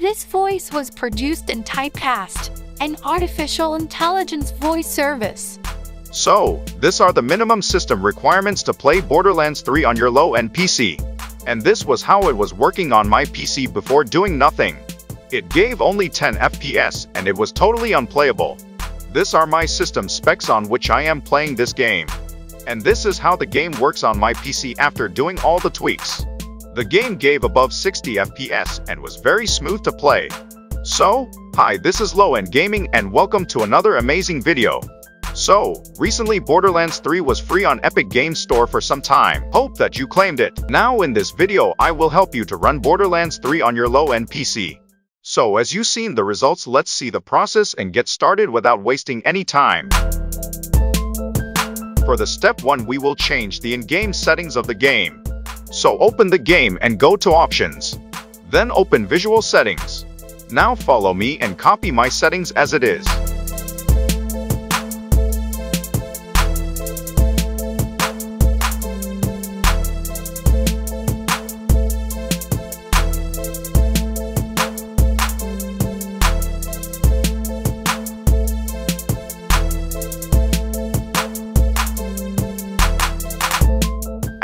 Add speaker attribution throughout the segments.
Speaker 1: This voice was produced in Typecast, an artificial intelligence voice service.
Speaker 2: So, these are the minimum system requirements to play Borderlands 3 on your low-end PC. And this was how it was working on my PC before doing nothing. It gave only 10 FPS and it was totally unplayable. This are my system specs on which I am playing this game. And this is how the game works on my PC after doing all the tweaks. The game gave above 60 FPS and was very smooth to play. So, hi this is Low End Gaming and welcome to another amazing video. So, recently Borderlands 3 was free on Epic Games Store for some time. Hope that you claimed it. Now in this video I will help you to run Borderlands 3 on your low-end PC. So as you seen the results let's see the process and get started without wasting any time. For the step 1 we will change the in-game settings of the game. So open the game and go to options. Then open visual settings. Now follow me and copy my settings as it is.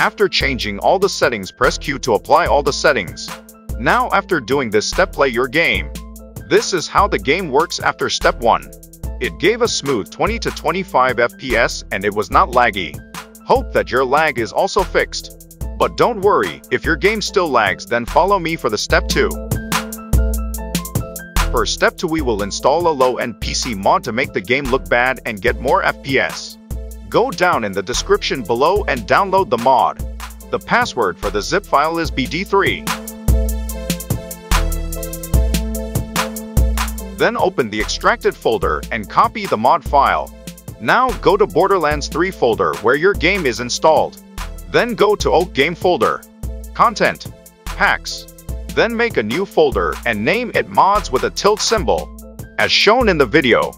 Speaker 2: After changing all the settings, press Q to apply all the settings. Now after doing this step, play your game. This is how the game works after step 1. It gave a smooth 20 to 25 FPS and it was not laggy. Hope that your lag is also fixed. But don't worry, if your game still lags then follow me for the step 2. For step 2 we will install a low-end PC mod to make the game look bad and get more FPS. Go down in the description below and download the mod. The password for the zip file is BD3. Then open the extracted folder and copy the mod file. Now go to Borderlands 3 folder where your game is installed. Then go to Oak Game folder. Content. Packs. Then make a new folder and name it mods with a tilt symbol, as shown in the video.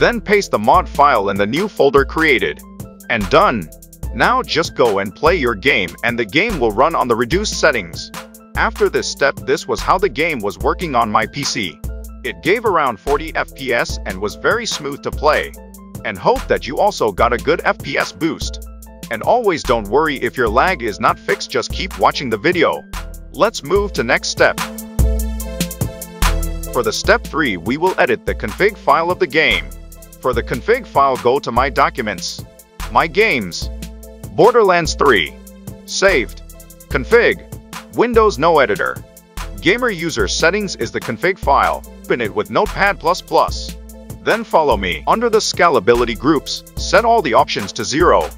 Speaker 2: Then paste the mod file in the new folder created and done. Now just go and play your game and the game will run on the reduced settings. After this step this was how the game was working on my PC. It gave around 40 FPS and was very smooth to play. And hope that you also got a good FPS boost. And always don't worry if your lag is not fixed just keep watching the video. Let's move to next step. For the step 3 we will edit the config file of the game. For the config file go to my documents. My Games, Borderlands 3, Saved, Config, Windows No Editor. Game User Settings is the config file. Open it with Notepad++. Then follow me. Under the Scalability groups, set all the options to 0.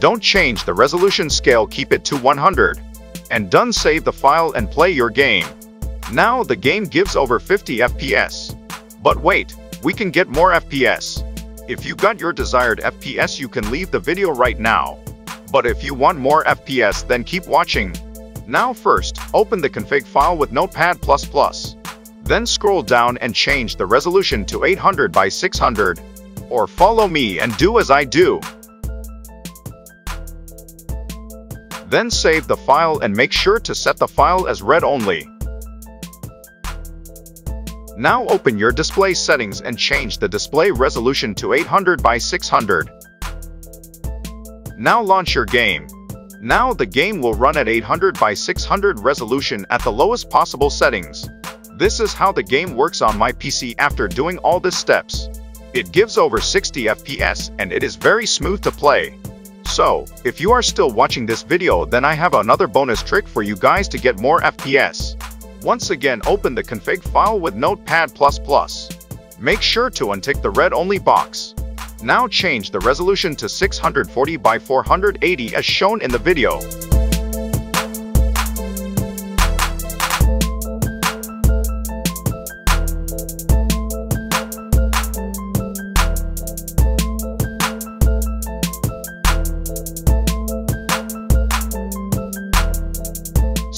Speaker 2: Don't change the resolution scale, keep it to 100. And done save the file and play your game. Now the game gives over 50 FPS. But wait, we can get more FPS. If you got your desired FPS you can leave the video right now. But if you want more FPS then keep watching. Now first, open the config file with Notepad++. Then scroll down and change the resolution to 800 by 600. Or follow me and do as I do. Then save the file and make sure to set the file as read only. Now open your display settings and change the display resolution to 800 by 600. Now launch your game. Now the game will run at 800 by 600 resolution at the lowest possible settings. This is how the game works on my PC after doing all these steps. It gives over 60 FPS and it is very smooth to play. So, if you are still watching this video then I have another bonus trick for you guys to get more FPS. Once again, open the config file with Notepad++. Make sure to untick the read-only box. Now change the resolution to 640 by 480 as shown in the video.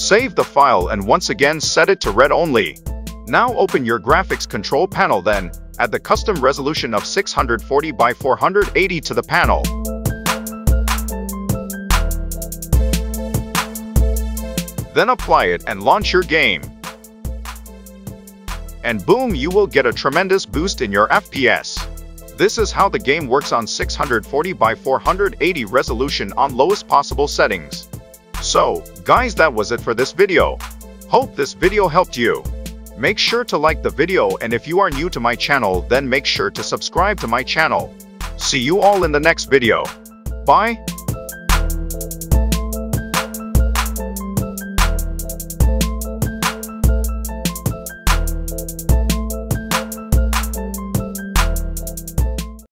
Speaker 2: Save the file and once again set it to read only. Now open your graphics control panel then, add the custom resolution of 640 by 480 to the panel. Then apply it and launch your game. and boom you will get a tremendous boost in your FPS. This is how the game works on 640 by 480 resolution on lowest possible settings. So, guys that was it for this video. Hope this video helped you. Make sure to like the video and if you are new to my channel then make sure to subscribe to my channel. See you all in the next video. Bye.